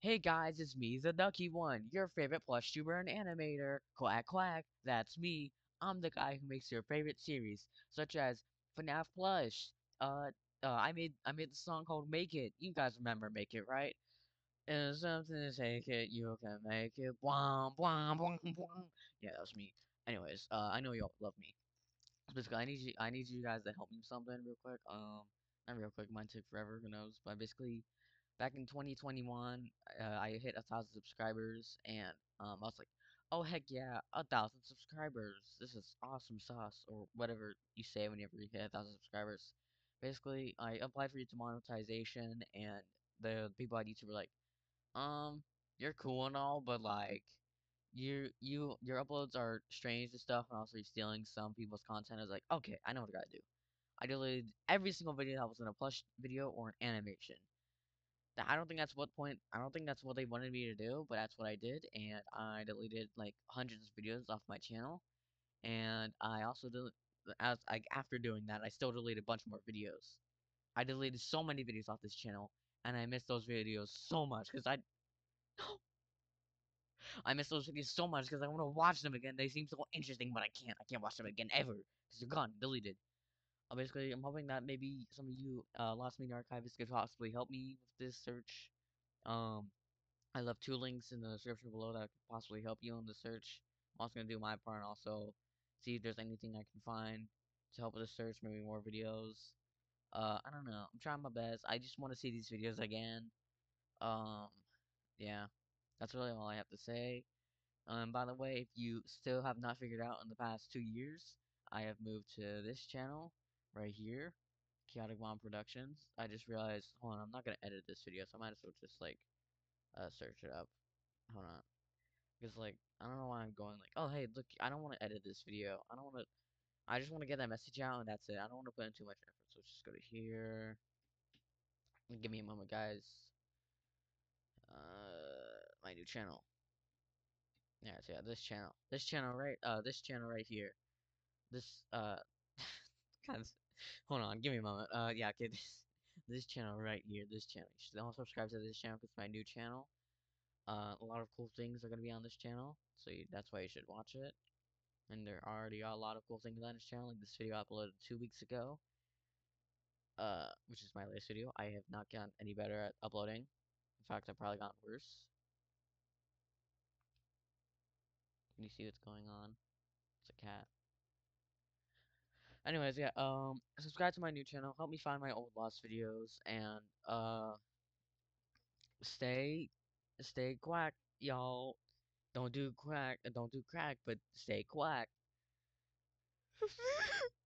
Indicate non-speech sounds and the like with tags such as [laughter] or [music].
Hey guys, it's me, the Duccy One, your favorite plush tuber and animator. Quack quack, that's me. I'm the guy who makes your favorite series, such as FNAF Plush. Uh, uh, I made I made the song called Make It. You guys remember Make It, right? And something to take it, you can make it. Bwam, bwam, bwam, bwam. Yeah, that was me. Anyways, uh, I know y'all love me. Basically, I need you, I need you guys to help me something real quick. Um, not real quick, might take forever, who knows? But basically, back in 2021, uh, I hit a thousand subscribers, and um, I was like, oh heck yeah, a thousand subscribers. This is awesome sauce, or whatever you say whenever you hit a thousand subscribers. Basically, I applied for YouTube monetization, and the people at YouTube were like, um, you're cool and all, but like, you you your uploads are strange and stuff, and also you're stealing some people's content. I was like, okay, I know what I gotta do. I deleted every single video that was in a plush video or an animation. I don't think that's what point. I don't think that's what they wanted me to do, but that's what I did, and I deleted like hundreds of videos off my channel, and I also del as like after doing that, I still deleted a bunch more videos. I deleted so many videos off this channel, and I miss those videos so much because I [gasps] I miss those videos so much because I want to watch them again. They seem so interesting, but I can't. I can't watch them again ever because they're gone, deleted. Uh, basically, I'm hoping that maybe some of you uh, Lost Media archivists could possibly help me with this search. Um, I left two links in the description below that could possibly help you in the search. I'm also gonna do my part and also see if there's anything I can find to help with the search. Maybe more videos. Uh, I don't know. I'm trying my best. I just want to see these videos again. Um, yeah, that's really all I have to say. Um, by the way, if you still have not figured out in the past two years, I have moved to this channel right here, Chaotic Bomb Productions. I just realized, hold on, I'm not gonna edit this video, so I might as well just like uh search it up. Hold on, because like I don't know why I'm going like, oh hey, look, I don't want to edit this video. I don't want to. I just want to get that message out, and that's it. I don't want to put in too much effort. So just go to here. Give me a moment, guys. Uh, my new channel. Yeah, so yeah, this channel, this channel right, uh, this channel right here, this uh, kind of, hold on, give me a moment. Uh, yeah, okay, [laughs] this, channel right here, this channel. You should all subscribe to this channel because it's my new channel. Uh, a lot of cool things are gonna be on this channel, so you, that's why you should watch it. And there already a lot of cool things on this channel, like this video I uploaded two weeks ago. Uh, which is my latest video. I have not gotten any better at uploading. In fact, I've probably gotten worse. Can you see what's going on? It's a cat. Anyways, yeah, um, subscribe to my new channel, help me find my old lost videos, and, uh, stay, stay quack, y'all. Don't do crack, uh, don't do crack, but stay quack. [laughs]